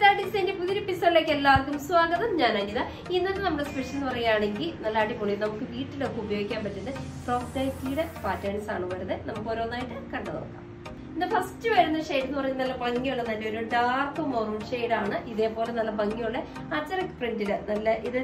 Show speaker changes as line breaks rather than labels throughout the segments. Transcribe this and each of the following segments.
ഡിസൈന്റെ പുതിയൊരു എപ്പിസോഡിലേക്ക് എല്ലാവർക്കും സ്വാഗതം. ഞാൻ അനിത. ഇന്നത്തെ നമ്മുടെ സ്പെഷ്യൽ എന്ന് പറയുകയാണെങ്കിൽ നല്ല അടിപൊളി നമുക്ക് വീട്ടിലൊക്കെ ഉപയോഗിക്കാൻ പറ്റുന്ന ഫ്രോക്ക് പാറ്റേൺസ് ആണ് വരുന്നത്. നമുക്ക് ഓരോന്നായിട്ട് കണ്ടു നോക്കാം. ഇന്ന് ഫസ്റ്റ് വരുന്ന ഷെയ്ഡ് എന്ന് പറയുന്നത് നല്ല ഭംഗിയുള്ള നല്ല ഒരു ഡാർക്ക് മെറൂൺ ആണ്. ഇതേപോലെ നല്ല ഭംഗിയുള്ള അച്ചറക് പ്രിന്റിൽ നല്ല ഇത്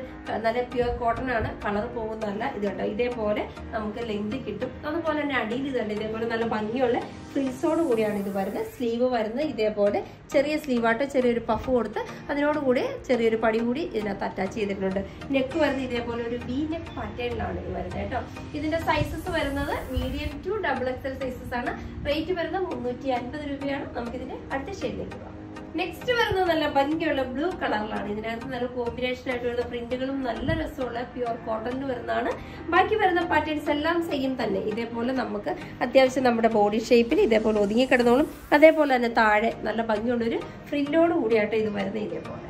നല്ല പ്യുവർ കോട്ടൺ ആണ്. കളർ പോകുന്നതല്ല. ഇത് കേട്ടോ ഇതേപോലെ നമുക്ക് ലെങ്ത് കിട്ടും. അതുപോലെ തന്നെ അടിയിൽ ഇതുണ്ട്. ഇതേപോലെ നല്ല ഭംഗിയുള്ള ഫ്രിൽസോട് കൂടിയാണ് ഇത് വരുന്നത്. സ്ലീവ് വരുന്നത് ഇതേപോലെ ചെറിയ സ്ലീവായിട്ട് ചെറിയൊരു പഫ് കൊടുത്ത് അതിനോട് കൂടി ചെറിയൊരു പടി കൂടി ഇതിനകത്ത് അറ്റാച്ച് ചെയ്തിട്ടുണ്ട്. നെക്ക് വരുന്നത് ഇതേപോലെ ഒരു വി നെക്ക് പാറ്റേണിലാണ് ഇത് വരുന്നത് കേട്ടോ. ഇതിന്റെ സൈസസ് വരുന്നത് medium to double XL sizes ആണ്. റേറ്റ് വരുന്നത് മുന്നൂറ്റി രൂപയാണ്. നമുക്കിതിന്റെ അടുത്ത ഷെയ്ഡിലേക്ക് പോകാം. നെക്സ്റ്റ് വരുന്നത് നല്ല ഭംഗിയുള്ള ബ്ലൂ കളറിലാണ് ഇതിനകത്ത് നല്ല കോമ്പിനേഷൻ ആയിട്ടുള്ള പ്രിന്റുകളും നല്ല രസമുള്ള പ്യുവർ കോട്ടണിൽ വരുന്നതാണ്. ബാക്കി വരുന്ന പാറ്റേൺസ് എല്ലാം സെയിം തന്നെ. ഇതേപോലെ നമുക്ക് അത്യാവശ്യം നമ്മുടെ ബോഡി ഷേപ്പിൽ ഇതേപോലെ ഒതുങ്ങി കിടന്നോളും. അതേപോലെ തന്നെ താഴെ നല്ല ഭംഗിയുള്ളൊരു ഫ്രില്ലോട് കൂടിയായിട്ട് ഇത് വരുന്നത് ഇതേപോലെ.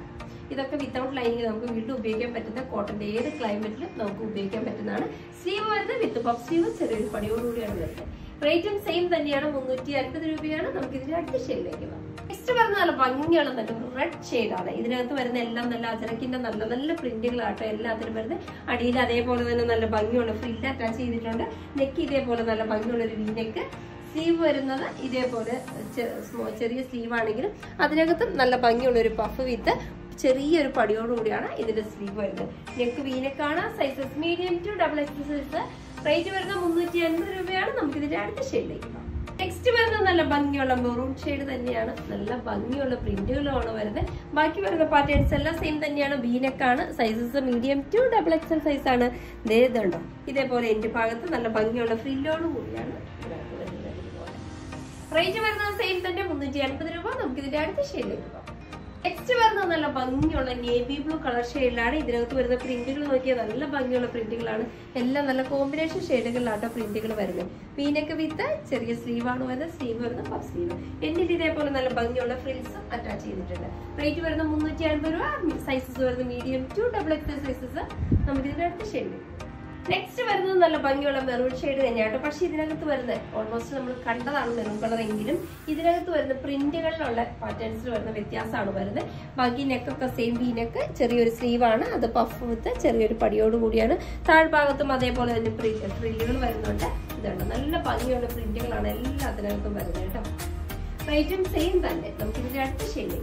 ഇതൊക്കെ വിത്തൗട്ട് ലൈനിങ് നമുക്ക് വീണ്ടും ഉപയോഗിക്കാൻ പറ്റുന്ന കോട്ടന്റെ ഏത് ക്ലൈമറ്റിലും നമുക്ക് ഉപയോഗിക്കാൻ പറ്റുന്നതാണ്. സ്ലീവ് വരുന്നത് വിത്ത് പഫ് സ്ലീവ് ചെറിയൊരു പടിയോടുകൂടിയാണ് വരുന്നത്. റേറ്റും സെയിം തന്നെയാണ്. മുന്നൂറ്റി അൻപത് രൂപയാണ്. നമുക്ക് ഇതിന്റെ അടുത്ത ഷെയ്ഡിലേക്ക് പോകാം നെക്സ്റ്റ് വരുന്ന നല്ല ഭംഗിയുള്ള നല്ല റെഡ് ഷെയ്ഡാണ് ഇതിനകത്ത് വരുന്ന എല്ലാം നല്ല അജറക്കിന്റെ നല്ല നല്ല പ്രിന്റുകളാട്ടോ എല്ലാത്തിനും വരുന്നത്. അടിയിൽ അതേപോലെ തന്നെ നല്ല ഭംഗിയുള്ള ഫ്രില്ല് അറ്റാച്ച് ചെയ്തിട്ടുണ്ട്. നെക്ക് ഇതേപോലെ നല്ല ഭംഗിയുള്ള ഒരു വീനെക്ക് സ്ലീവ് വരുന്നത് ഇതേപോലെ ചെറിയ സ്ലീവ് ആണെങ്കിലും അതിനകത്ത് നല്ല ഭംഗിയുള്ള ഒരു പഫ് വിത്ത് ചെറിയൊരു പടിയോടുകൂടിയാണ് ഇതിന്റെ സ്ലീവ് വരുന്നത്. Neck വീനക്കാണ് sizes medium to double X size rate വരുന്ന മുന്നൂറ്റി അൻപത് രൂപയാണ് നമുക്ക് ഇതിന്റെ അടുത്ത ഷെയ്ഡിലേക്ക് നെക്സ്റ്റ് വരുന്നത് നല്ല ഭംഗിയുള്ള മെറൂൺ ഷെയ്ഡ് തന്നെയാണ്. നല്ല ഭംഗിയുള്ള പ്രിന്റുകളാണ് വരുന്നത്. ബാക്കി വരുന്ന പാറ്റേൺസ് എല്ലാം സെയിം തന്നെയാണ്. ബീനക്കാണ് sizes medium to double XL size ആണ്. ഇതുണ്ടോ? ഇതേപോലെ എന്റെ ഭാഗത്ത് നല്ല ഭംഗിയുള്ള ഫ്രില്ലോട് കൂടിയാണ് റേറ്റ് വരുന്നത് സെയിം തന്നെ. മുന്നൂറ്റി അൻപത് രൂപ. നമുക്ക് ഇതിന്റെ അടുത്ത ഷെയ്ഡിലേക്ക് പോകാം. നെക്സ്റ്റ് വരുന്ന നല്ല ഭംഗിയുള്ള നേവി ബ്ലൂ കളർ ഷെയ്ഡിലാണ് ഇതിനകത്ത് വരുന്ന പ്രിന്റുകൾ നോക്കിയാൽ നല്ല ഭംഗിയുള്ള പ്രിന്റുകളാണ് എല്ലാം നല്ല കോമ്പിനേഷൻ ഷെയ്ഡുകളിലാണ് പ്രിന്റുകൾ വരുന്നത് മീനൊക്കെ വിത്ത് ചെറിയ സ്ലീവാണ് വരുന്നത് സ്ലീവ് വരുന്നത് പഫ് സ്ലീവ് എന്നിട്ട് ഇതേപോലെ നല്ല ഭംഗിയുള്ള ഫ്രിൽസും അറ്റാച്ച് ചെയ്തിട്ടുണ്ട്. റേറ്റ് വരുന്ന മുന്നൂറ്റി അൻപത് രൂപ. സൈസസ് വരുന്ന medium to double X sizes നമുക്ക് ഇതിന്റെ അടുത്ത ഷെയ്ഡ് നെക്സ്റ്റ് വരുന്നത് നല്ല ഭംഗിയുള്ള മെറൂൺ ഷെയ്ഡ് തന്നെയാണ് പക്ഷെ ഇതിനകത്ത് വരുന്നത് ഓൾമോസ്റ്റ് നമ്മൾ കണ്ടതാണ് മെറൂൺ കളർ എങ്കിലും ഇതിനകത്ത് വരുന്ന പ്രിന്റുകളിലുള്ള പാറ്റേൺസിൽ വരുന്ന വ്യത്യാസമാണ് വരുന്നത്. ബാക്കി നെക്കൊക്കെ സെയിം വി നെക്ക് ചെറിയൊരു സ്ലീവാണ് അത് പഫ് വിത്ത് ചെറിയൊരു പടിയോട് കൂടിയാണ്. താഴ്ഭാഗത്തും അതേപോലെ തന്നെ ഫ്രില്ലുകൾ വരുന്നുണ്ട്. ഇതുണ്ട്. നല്ല ഭംഗിയുള്ള പ്രിന്റുകളാണ് എല്ലാത്തിനകത്തും വരുന്നത് കേട്ടോ. റേറ്റും സെയിം തന്നെ. നമുക്ക് ഇതിന്റെ അടുത്ത ഷെയ്ഡ്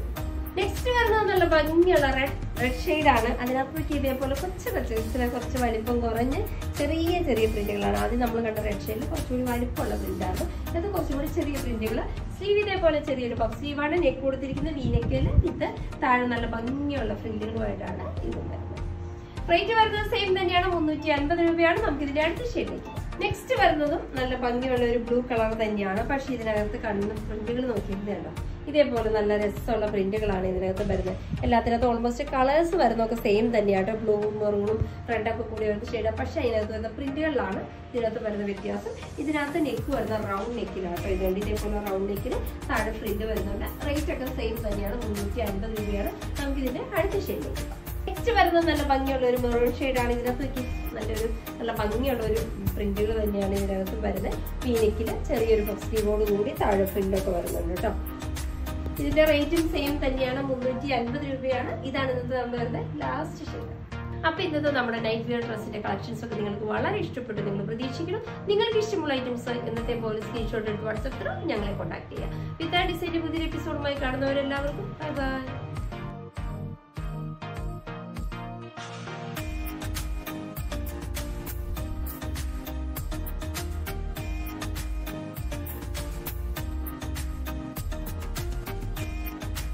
നെക്സ്റ്റ് വരുന്നത് നല്ല ഭംഗിയുള്ള റെഡ് റെഡ് ഷെയ്ഡാണ് ആണ്. അതിനകത്തേക്ക് ഇതേപോലെ കൊച്ചു കൊച്ചു ഇച്ചിരി കുറച്ച് വലിപ്പം കുറഞ്ഞ് ചെറിയ ചെറിയ പ്രിന്റുകളാണ്. ആദ്യം നമ്മൾ കണ്ട റെഡ് ഷെയ്ഡിൽ കുറച്ചുകൂടി വലിപ്പമുള്ള പ്രിന്റാണ് കുറച്ചും കൂടി ചെറിയ പ്രിന്റുകൾ സ്ലീവ് ഇതേപോലെ ചെറിയൊരു പഫ് സ്ലീവാണ് നെക്ക് കൊടുത്തിരിക്കുന്ന വീനക്കയിൽ ഇത് താഴെ നല്ല ഭംഗിയുള്ള പ്രിന്റുകളുമായിട്ടാണ് ഇത് വരുന്നത്. റേറ്റ് വരുന്നത് സെയിം തന്നെയാണ്. മുന്നൂറ്റി അൻപത് രൂപയാണ്. നമുക്ക് ഇതിന്റെ അടുത്ത ഷെയ്ഡിലേക്ക് നെക്സ്റ്റ് വരുന്നതും നല്ല ഭംഗിയുള്ള ഒരു ബ്ലൂ കളർ തന്നെയാണ്. പക്ഷെ ഇതിനകത്ത് കണ്ണ് പ്രിന്റുകൾ നോക്കിയിട്ടുണ്ടോ ഇതേപോലെ നല്ല രസമുള്ള പ്രിന്റുകളാണ് ഇതിനകത്ത് വരുന്നത്. എല്ലാത്തിനകത്ത് ഓൾമോസ്റ്റ് കളേഴ്സ് വരുന്നതൊക്കെ സെയിം തന്നെയാണ് ബ്ലൂവും മെറൂണും റെഡൊക്കെ കൂടി വരുന്ന ഷെയ്ഡ് പക്ഷെ അതിനകത്ത് വരുന്ന പ്രിന്റുകളിലാണ് ഇതിനകത്ത് വരുന്ന വ്യത്യാസം. ഇതിനകത്ത് നെക്ക് വരുന്ന റൗണ്ട് നെക്കിലാണ് കേട്ടോ. ഇതുകൊണ്ട് ഇതേപോലെ റൗണ്ട് നെക്കിന് താഴെ പ്രിന്റ് വരുന്നുണ്ട്. റേറ്റ് ഒക്കെ സെയിം തന്നെയാണ്. മുന്നൂറ്റി അൻപത് രൂപയാണ്. നമുക്ക് ഇതിന്റെ അടുത്ത ഷെയ്ഡ് നെക്സ്റ്റ് വരുന്നത് നല്ല ഭംഗിയുള്ള ഒരു മെറൂൺ ഷെയ്ഡാണ് ഇതിനകത്ത് നല്ലൊരു നല്ല ഭംഗിയുള്ള ഒരു പ്രിന്റുകൾ തന്നെയാണ് ഇതിനകത്ത് വരുന്നത്. പീനക്കിൽ ചെറിയൊരു ഫസ്റ്റീവോട് കൂടി താഴെ പ്രിന്റൊക്കെ വരുന്നുണ്ട് കേട്ടോ. ഇതിന്റെ റേറ്റും സെയിം തന്നെയാണ്. മുന്നൂറ്റി അൻപത് രൂപയാണ്. ഇതാണ് ഇന്നത്തെ നമ്മൾ വരുന്നത് ലാസ്റ്റ് ഷെയ്ഡ് അപ്പൊ ഇന്നത്തെ നമ്മുടെ നൈറ്റ് വെയർ ഡ്രസ്സിന്റെ കളക്ഷൻസ് ഒക്കെ നിങ്ങൾക്ക് വളരെ ഇഷ്ടപ്പെട്ടു നിങ്ങൾ പ്രതീക്ഷിക്കുന്നു. നിങ്ങൾക്ക് ഇഷ്ടമുള്ള ഐറ്റംസ് ഇന്നത്തെ പോലെ സ്ക്രീൻഷോട്ട് എടുത്ത് വാട്സപ്പ് ഞങ്ങളെ കോൺടാക്ട് ചെയ്യാം വിത്ത് ഡിസൈന്റെ പുതിയൊരു എപ്പിസോഡുമായി കാണുന്നവരെല്ലാവർക്കും ബൈ ബൈ